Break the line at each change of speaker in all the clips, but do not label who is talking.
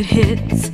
it hits.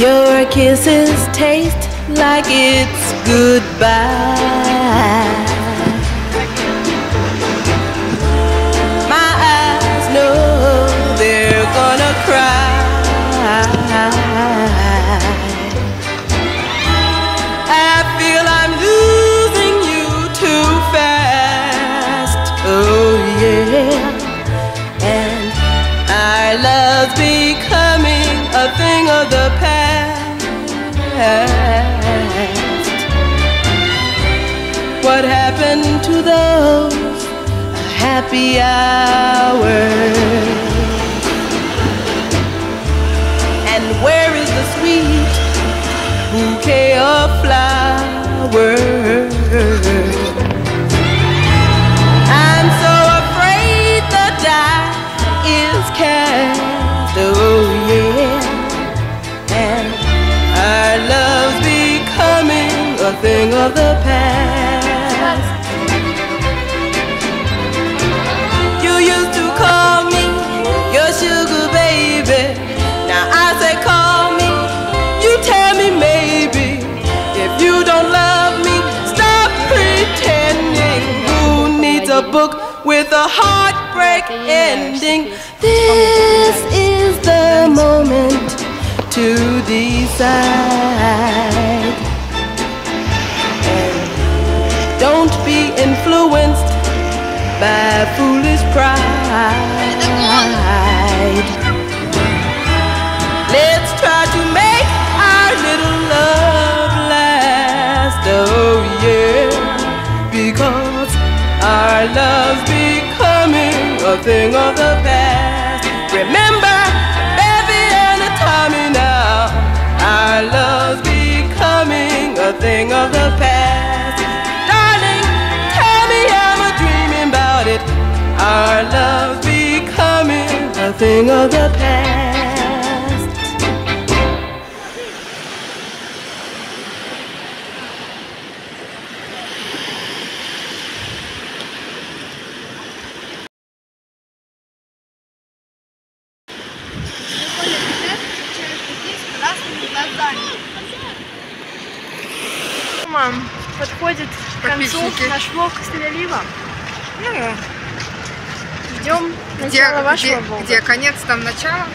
Your
kisses taste like it's goodbye. My eyes know they're gonna cry. I feel I'm losing you too fast. Oh yeah. And our love's becoming a thing of the past. To those happy hours? And where is the sweet bouquet of flowers? I'm so afraid the die is cast. Oh yeah, and our love's becoming a thing of the past. With a heartbreak ending? This oh, is the moment to decide. And don't be influenced by foolish pride. Thing of the past. Remember, Bevy and Tommy now. Our love's becoming a thing of the past. Darling, tell me I'm a dreaming about it. Our love's becoming a thing of the past.
Мам, подходит к концу наш влог из Тель-Авива.
Ну,
Ждем
где,
начала вашего
где,
влога.
где конец, там начало.